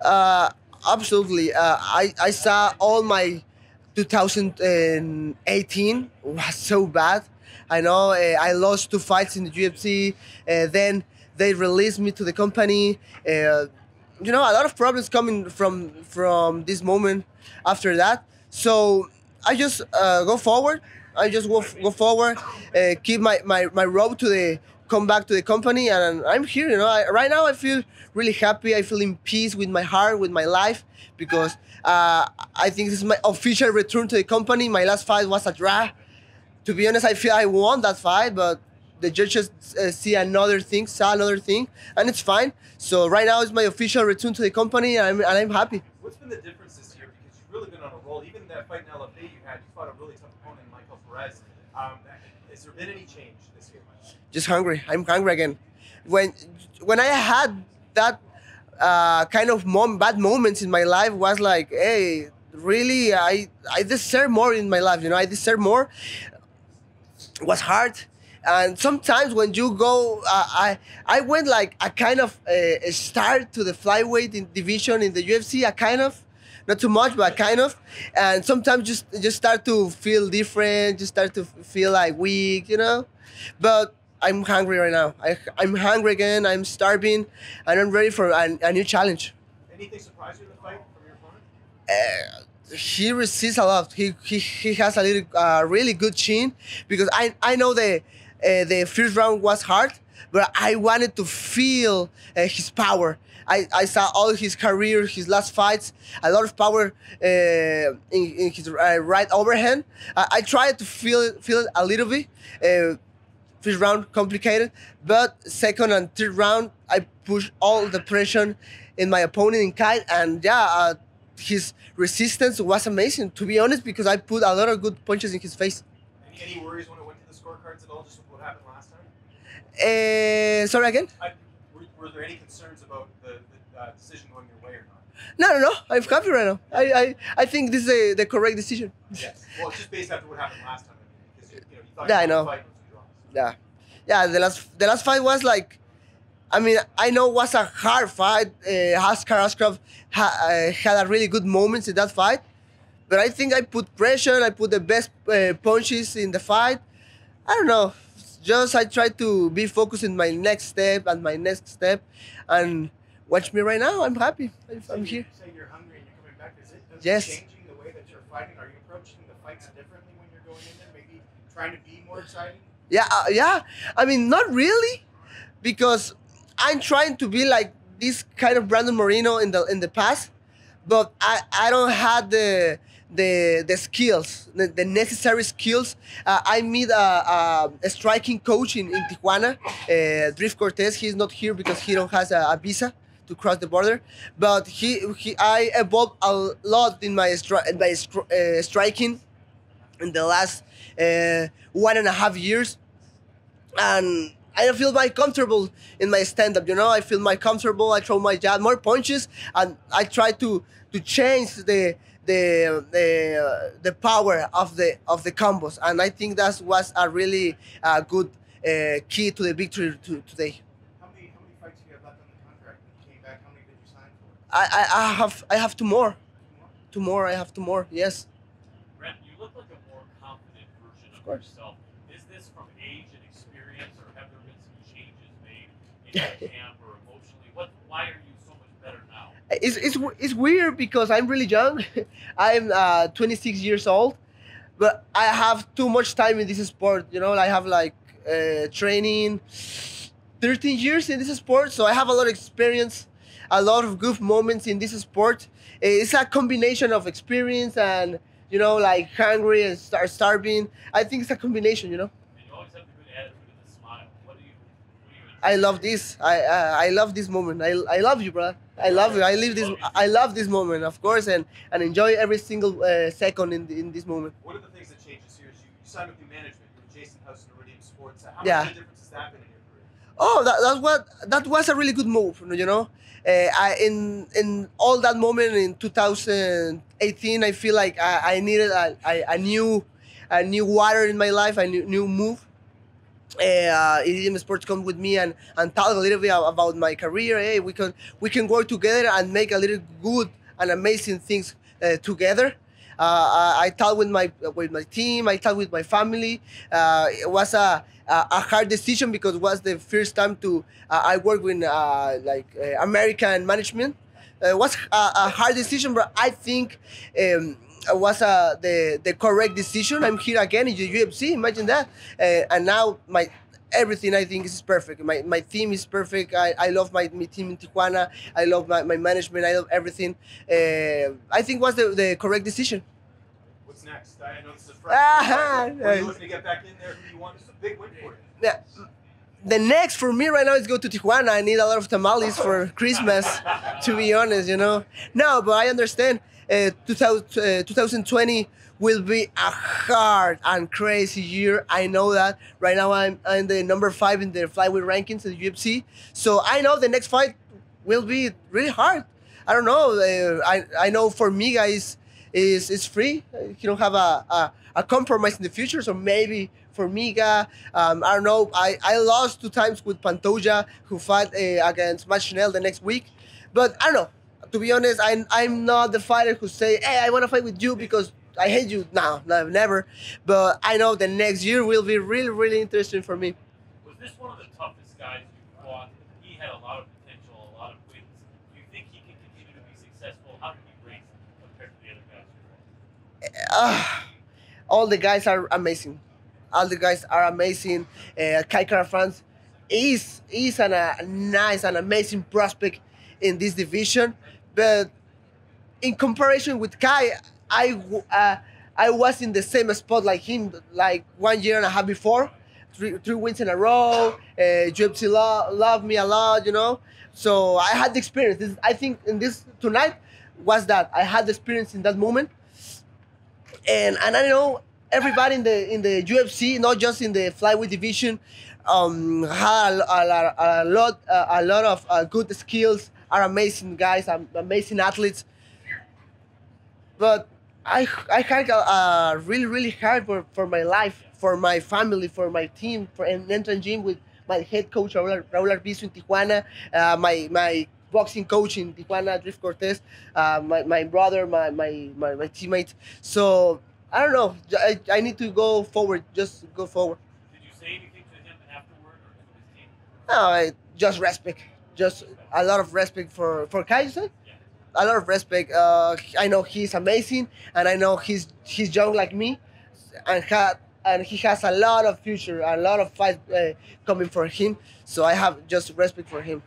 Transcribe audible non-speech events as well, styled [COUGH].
Uh, absolutely. Uh, I I saw all my 2018 was so bad. I know uh, I lost two fights in the UFC. Uh, then they released me to the company. Uh, you know, a lot of problems coming from from this moment after that. So I just uh, go forward. I just go, go forward, uh, keep my, my, my road to the come back to the company, and I'm here. You know, I, right now I feel really happy. I feel in peace with my heart, with my life, because uh, I think this is my official return to the company. My last fight was a draw. To be honest, I feel I won that fight, but the judges uh, see another thing, saw another thing, and it's fine. So right now it's my official return to the company, and I'm, and I'm happy. What's been the difference this year? Because you've really been on a roll. Even that fight in LFA you had, you fought a really tough opponent, Maikel Perez. Um, has there been any change this year? Just hungry. I'm hungry again. When when I had that uh, kind of mom, bad moments in my life, was like, hey, really, I I deserve more in my life. You know, I deserve more. It was hard and sometimes when you go uh, i i went like a kind of a, a start to the flyweight in division in the ufc a kind of not too much but kind of and sometimes just just start to feel different just start to feel like weak you know but i'm hungry right now I, i'm hungry again i'm starving and i'm ready for a, a new challenge anything surprise you in the fight from your opponent uh, he resists a lot. He he, he has a little uh, really good chin because I I know the uh, the first round was hard, but I wanted to feel uh, his power. I, I saw all his career, his last fights, a lot of power uh, in, in his uh, right overhand. I, I tried to feel it, feel it a little bit. First round complicated, but second and third round I pushed all the pressure in my opponent in Kai, and yeah, uh, his resistance was amazing. To be honest, because I put a lot of good punches in his face. Any, any worries when it went to the scorecards at all, just with what happened last time? Uh, sorry again. I, were, were there any concerns about the, the uh, decision going your way or not? No, no, no. I'm happy right now. I, I, I think this is a, the correct decision. Yes. Well, just based after what happened last time. Because you, you know, you thought Yeah, you I know. Yeah, yeah. The last the last fight was like, I mean, I know it was a hard fight. Uh, Askar Askarov ha, uh, had a really good moments in that fight, but I think I put pressure. I put the best uh, punches in the fight. I don't know. Just I try to be focused in my next step and my next step, and watch me right now. I'm happy. I'm, I'm you here. say you're hungry and you're coming back. Is it, Yes. it changing the way that you're fighting? Are you approaching the fights differently when you're going in there? Maybe trying to be more exciting? Yeah, uh, yeah. I mean, not really, because I'm trying to be like this kind of Brandon Moreno in the in the past, but I I don't have the the the skills, the, the necessary skills. Uh, I meet a, a, a striking coach in, in Tijuana, uh, Drift Cortez. He's not here because he don't has a, a visa to cross the border, but he, he I evolved a lot in my stri- my stri- uh, striking in the last uh, one and a half years and I feel my comfortable in my stand up. You know, I feel my comfortable. I throw my jab, more punches, and I try to to change the the the, uh, the power of the of the combos. And I think that was a really uh, good uh, key to the victory to, today. How many how many fights do you have left on the contract? When you came back, how many did you sign for? I, I, I have I have two more, Two more? two more. I have two more. Yes. Brent, you look like a more confident course. yourself. Is this from age and experience, or have there been some changes made in [LAUGHS] your camp or emotionally? What? Why are you so much better now? it's, it's, it's weird because I'm really young. [LAUGHS] I'm uh, 26 years old, but I have too much time in this sport. You know, I have like uh, training 13 years in this sport, so I have a lot of experience, a lot of good moments in this sport. It's a combination of experience and you know, like hungry and start starving. I think it's a combination. You know, And you always have the good attitude and the smile. What do you? What do you? I love this. I uh, I love this moment. I, I love you, bro. I love you. I live this. I love this moment, of course, and and enjoy every single uh, second in in this moment. One of the things that changes here is you, you signed with new management. You were Jason House and Iridium Sports. How Yeah. much of a difference has that been in your career? Oh, that, that's what that was a really good move. You know, uh, I in in all that moment in 2018, I feel like I, I needed a, a, a new a new water in my life, a new new move, uh, Iridium Sports come with me and, and talk a little bit about my career. Hey, we can we can work together and make a little good and amazing things uh, together. Uh, I, I talked with my with my team. I talked with my family. Uh, it was a, a hard decision because it was the first time to uh, I work with uh, like uh, American management. Uh, it was a, a hard decision, but I think um, was uh, the the correct decision. I'm here again in the UFC. Imagine that, uh, and now my everything I think is perfect. My, my team is perfect. I, I love my, my team in Tijuana. I love my, my management. I love everything. Uh, I think was the, the correct decision. What's next? I know this is [LAUGHS] fresh. Ah, Are you looking to get back in there? Who do you want? Is a big win for you. Yeah. The next for me right now is go to Tijuana. I need a lot of tamales for [LAUGHS] Christmas, to be honest, you know. No, but I understand. Uh, 2000, uh, 2020 will be a hard and crazy year. I know that. Right now I'm, I'm the number five in the flyweight rankings in the UFC. So I know the next fight will be really hard. I don't know. Uh, I, I know for me, guys, is is free. You don't have a, a, a compromise in the future. So maybe Formiga, um, I don't know. I, I lost two times with Pantoja, who fought uh, against Matt Schnell the next week. But I don't know. To be honest, I'm, I'm not the fighter who say, hey, I want to fight with you because I hate you. No, no, never. But I know the next year will be really, really interesting for me. Was this one of the toughest guys you fought? He had a lot of potential, a lot of wins. Do you think he can continue to be successful? How did he race compared to the other guys uh, all the guys are amazing. All the guys are amazing. Uh, Kai Kara France is is an, a nice and amazing prospect in this division, but in comparison with Kai, I uh, I was in the same spot like him, like one year and a half before, three, three wins in a row. Uh, lo- loved me a lot, you know. So I had the experience. This, I think in this tonight was that I had the experience in that moment and and I know everybody in the in the UFC, not just in the flyweight division, um, had a, a, a lot a, lot of uh, good skills. Are amazing guys, am- amazing athletes. But I I had a, a really really hard for, for my life, for my family, for my team, for an entrance gym with my head coach Raul, Raul Arbizu in Tijuana, uh, my my boxing coach in Tijuana, Drift Cortez, uh, my, my brother, my, my, my, my teammate. So I don't know. I, I need to go forward. Just go forward. Did you say anything to him afterward or to his team? No, I, just respect. Just a lot of respect for for Kai. A lot of respect. Uh, I know he's amazing, and I know he's he's young like me, and had and he has a lot of future, a lot of fight uh, coming for him. So I have just respect for him.